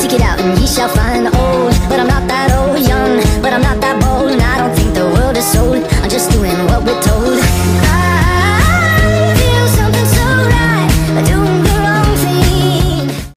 Seek it out and ye shall find the old. Oh, but I'm